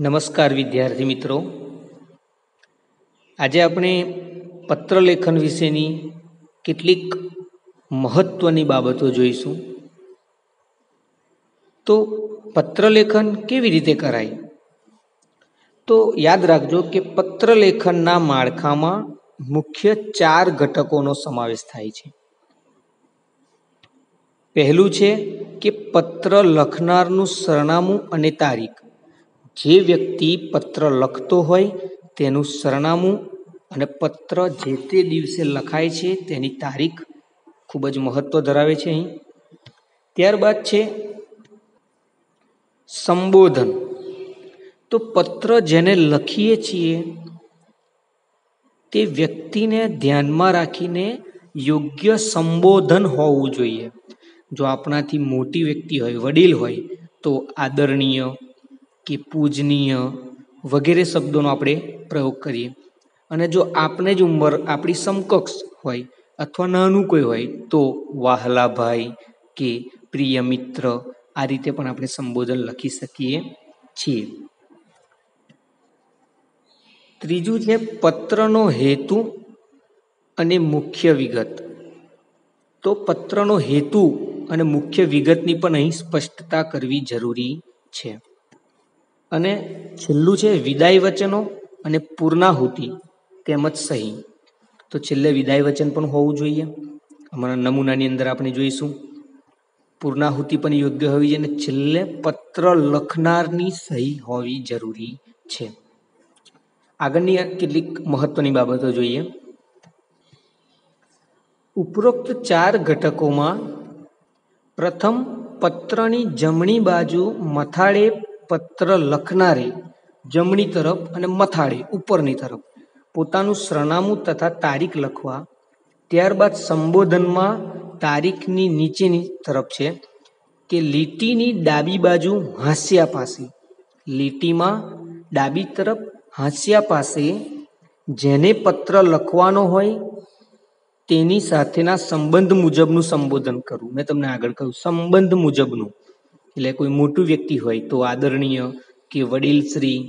નમસ્કાર વિદ્યાર્થી મિત્રો. આજે આપણે પત્રલેખન વિશેની કેટલીક મહત્ત્વની બાબતો જોઈશું. તો પત્રલેખન કેવી રીતે કરાય? તો યાદ રાખજો કે પત્રલેખનના માળખામાં મુખ્ય ચાર ઘટકોનો સમાવેશ થાય છે. પહેલું છે કે પત્ર લખનારનું સરનામું અને તારીખ. જે વ્યક્તિ પત્ર લખતો હોય તેનું સરનામું અને પત્ર જે તે દિવસે લખાય છે તેની તારીખ ખૂબ જ મહત્વ ધરાવે છે અહીં. ત્યારબાદ છે સંબોધન. તો પત્ર જેને લખીએ છીએ તે વ્યક્તિને ધ્યાનમાં રાખીને યોગ્ય સંબોધન હોવું જોઈએ. જો આપણાથી મોટી વ્યક્તિ હોય, વડીલ હોય, તો આદરણીય કે પૂજનીય વગેરે શબ્દોનો આપણે પ્રયોગ કરીએ. અને જો આપણે જ ઉંમર આપણી સમકક્ષ હોય અથવા નાનું કોઈ હોય તો વાહલાભાઈ કે પ્રિય મિત્ર આ રીતે પણ આપણે સંબોધન લખી શકીએ છીએ. ત્રીજું છે પત્રનો હેતુ અને મુખ્ય વિગત. તો પત્રનો હેતુ અને મુખ્ય વિગતની પણ અહીં સ્પષ્ટતા કરવી જરૂરી છે. અને છેલ્લું છે વિદાય વચનો અને પૂર્ણાહુતિ, તેમજ સહી. તો છેલ્લે વિદાય વચન પણ હોવું જોઈએ. અમારા નમૂનાની અંદર આપણે જોઈશું. પૂર્ણાહુતિ પણ યોગ્ય હોવી જોઈએ અને છેલ્લે પત્ર લખનારની સહી હોવી જરૂરી છે. આગળની કેટલીક મહત્વની બાબતો જોઈએ. ઉપરોક્ત ચાર ઘટકોમાં પ્રથમ પત્રની જમણી બાજુ મથાળે પત્ર લખનારે જમણી તરફ અને મથાળે ઉપરની તરફ. પોતાનું સરનામું તથા તારીખ લખવા, ત્યારબાદ સંબોધનમાં તારીખની નીચેની તરફ છે, કે લીટીની ડાબી બાજુ હાંસિયા પાસે. લીટીમાં ડાબી તરફ હાંસિયા પાસે જેને પત્ર લખવાનો હોય તેની સાથેના સંબંધ મુજબનું સંબોધન કરવું મેં તમને આગળ કહ્યું, સંબંધ મુજબનું. એટલે કોઈ મોટું વ્યક્તિ હોય તો આદરણીય કે વડીલ શ્રી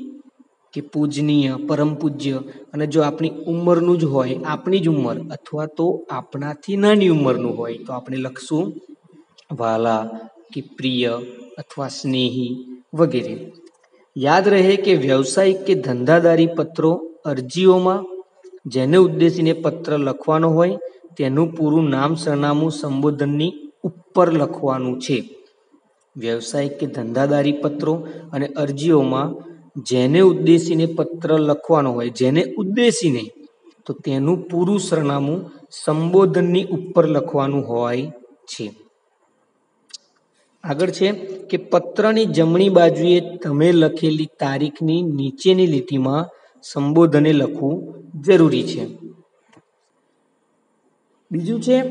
કે પૂજનીય પરમ પૂજ્ય અને જો આપણી ઉંમરનું જ હોય, આપણી જ ઉંમર અથવા તો આપણાથી નાની ઉંમરનું હોય, તો આપણે લખશું વાલા કે પ્રિય અથવા સ્નેહી વગેરે. યાદ રહે કે વ્યવસાયિક કે ધંધાદારી પત્રો અરજીઓમાં જેને ઉદ્દેશીને પત્ર લખવાનો હોય, તેનું પૂરું નામ, સરનામું સંબોધનની ઉપર લખવાનું છે. વ્યવસાયિક કે ધંધાદારી પત્રો અને અરજીઓમાં જેને ઉદ્દેશીને પત્ર લખવાનો હોય, જેને ઉદ્દેશીને, તો તેનું પૂરું સરનામું સંબોધનની ઉપર લખવાનું હોય છે. આગળ છે કે પત્રની જમણી બાજુએ તમે લખેલી તારીખની નીચેની લીટીમાં સંબોધને લખવું જરૂરી છે. બીજું છે,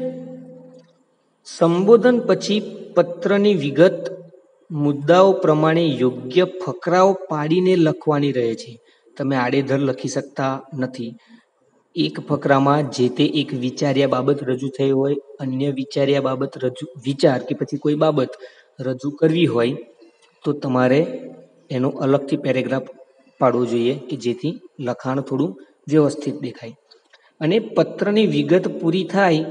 સંબોધન પછી પત્રની વિગત મુદ્દાઓ પ્રમાણે યોગ્ય ફકરાઓ પાડીને લખવાની રહે છે. તમે આડેધર લખી શકતા નથી. એક ફકરામાં જે તે એક વિચાર્યા બાબત રજૂ થઈ હોય, અન્ય વિચાર્યા બાબત રજૂ, વિચાર કે પછી કોઈ બાબત રજૂ કરવી હોય, તો તમારે એનો અલગથી પેરેગ્રાફ પાડવો જોઈએ કે જેથી લખાણ થોડું વ્યવસ્થિત દેખાય. અને પત્રની વિગત પૂરી થાય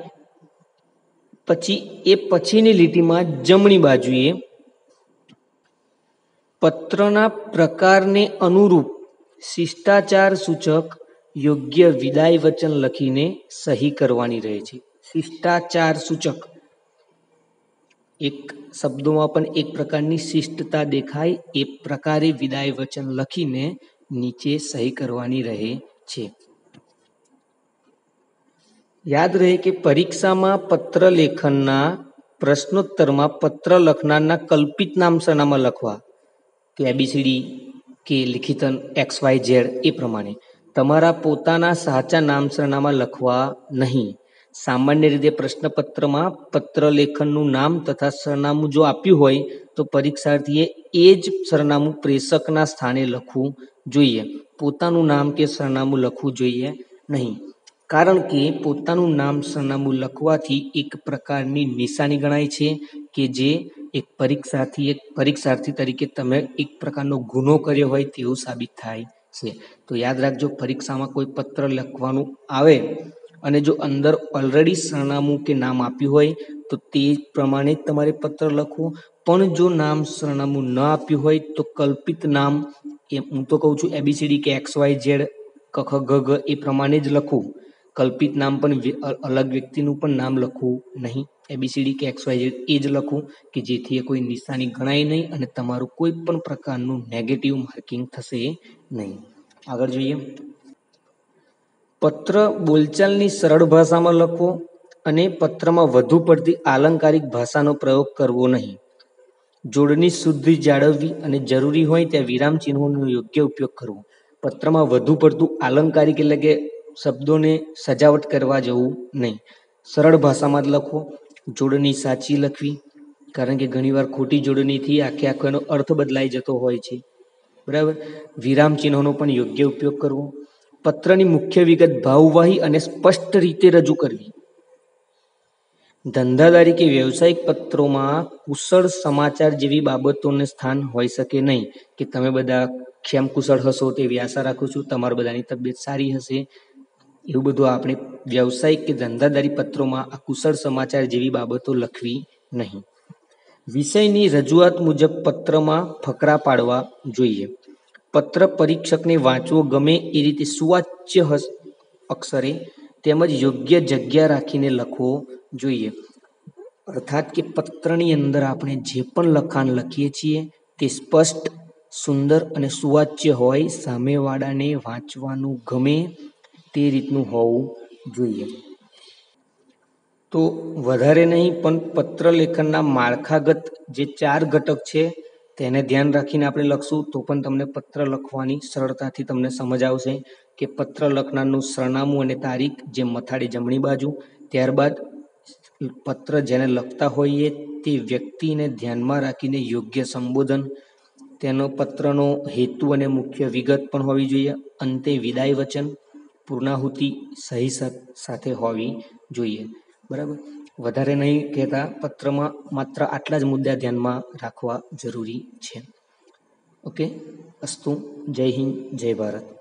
પછી, એ પછીની લીટીમાં જમણી બાજુએ પત્રના પ્રકારને અનુરૂપ શિષ્ટાચાર સૂચક યોગ્ય વિદાય વચન લખીને સહી કરવાની રહે છે. શિષ્ટાચાર સૂચક. એક શબ્દોમાં પણ એક પ્રકારની શિષ્ટતા દેખાય, એ પ્રકારે વિદાય વચન લખીને નીચે સહી કરવાની રહે છે. યાદ રહે કે પરીક્ષામાં પત્ર લેખનના પ્રશ્નોત્તરમાં પત્ર લખનારના કલ્પિત નામ સરનામા લખવા. કે એબીસીડી કે લિખિતન એક્સ વાય ઝેડ એ પ્રમાણે. તમારા પોતાના સાચા નામ સરનામા લખવા નહીં. સામાન્ય રીતે પ્રશ્નપત્રમાં પત્ર લેખનનું નામ તથા સરનામું જો આપ્યું હોય, તો પરીક્ષાર્થીએ એ જ સરનામું પ્રેષકના સ્થાને લખવું જોઈએ. પોતાનું નામ કે સરનામું લખવું જોઈએ નહીં. કારણ કે પોતાનું નામ સરનામું લખવાથી એક પ્રકારની નિશાની ગણાય છે કે જે એક પરીક્ષાર્થી એક પરીક્ષાર્થી તરીકે તમે એક પ્રકારનો ગુનો કર્યો હોય તેવું સાબિત થાય છે. તો યાદ રાખજો, પરીક્ષામાં કોઈ પત્ર લખવાનું આવે અને જો અંદર ઓલરેડી સરનામું કે નામ આપ્યું હોય, તો તે પ્રમાણે જ તમારે પત્ર લખવું. પણ જો નામ સરનામું ન આપ્યું હોય, તો કલ્પિત નામ એ હું તો કહું છું એબીસીડી કે એક્સ વાય ઝેડ કખ ગ, એ પ્રમાણે જ લખવું. કલ્પિત નામ પણ અલગ વ્યક્તિનું પણ નામ લખવું નહીં. એબીસીડી કે એક્સ વાય એ જ લખવું કે જેથી એ કોઈ નિશાની ગણાય નહીં અને તમારું કોઈ પણ પ્રકારનું નેગેટિવ માર્કિંગ થશે નહીં. આગળ જોઈએ. પત્ર બોલચાલની સરળ ભાષામાં લખવો અને પત્રમાં વધુ પડતી આલંકારિક ભાષાનો પ્રયોગ કરવો નહીં. જોડની શુદ્ધિ જાળવવી અને જરૂરી હોય ત્યાં વિરામ ચિહ્નોનો યોગ્ય ઉપયોગ કરવો. પત્રમાં વધુ પડતું આલંકારિક એટલે કે શબ્દોને સજાવટ કરવા જવું નહીં. સરળ ભાષામાં જ લખો જોડણી સાચી લખવી કારણ કે ઘણીવાર ખોટી જોડણીથી આખે આખો એનો અર્થ બદલાઈ જતો હોય છે. બરાબર? વિરામ ચિહ્નોનો પણ યોગ્ય ઉપયોગ કરવો. પત્રની મુખ્ય વિગત ભાવવાહી અને સ્પષ્ટ રીતે રજૂ કરવી. ધંધાદારી કે વ્યવસાયિક પત્રોમાં કુશળ સમાચાર જેવી બાબતોને સ્થાન હોઈ શકે નહીં. કે તમે બધા ક્ષેમ કુશળ હશો તેવી આશા રાખું છું. તમારા બધાની તબિયત સારી હશે. એવું બધું આપણે વ્યવસાયિક કે ધંધાદારી પત્રોમાં આ કુશળ સમાચાર જેવી બાબતો લખવી નહીં. વિષયની રજૂઆત મુજબ પત્રમાં ફકરા પાડવા જોઈએ. પત્ર પરીક્ષકને વાંચવો ગમે એ રીતે સુવાચ્ય અક્ષરે તેમજ યોગ્ય જગ્યા રાખીને લખવો જોઈએ. અર્થાત કે પત્રની અંદર આપણે જે પણ લખાણ લખીએ છીએ તે સ્પષ્ટ, સુંદર અને સુવાચ્ય હોય સામેવાળાને વાંચવાનું ગમે તે રીતનું હોવું જોઈએ. તો વધારે નહીં, પણ પત્ર લેખનના માળખાગત જે ચાર ઘટક છે, તેને ધ્યાન રાખીને આપણે લખશું, તો પણ તમને પત્ર લખવાની સરળતાથી તમને સમજ આવશે કે પત્ર લખનારનું સરનામું અને તારીખ જે મથાળી જમણી બાજુ, ત્યારબાદ પત્ર જેને લખતા હોઈએ તે વ્યક્તિને ધ્યાનમાં રાખીને યોગ્ય સંબોધન, તેનો પત્રનો હેતુ અને મુખ્ય વિગત પણ હોવી જોઈએ, અંતે વિદાય વચન પૂર્ણાહુતિ સહી સાથે હોવી જોઈએ. બરાબર? વધારે નહીં કહેતા પત્રમાં માત્ર આટલા જ મુદ્દા ધ્યાનમાં રાખવા જરૂરી છે. ઓકે? અસ્તુ, જય હિન્દ, જય ભારત.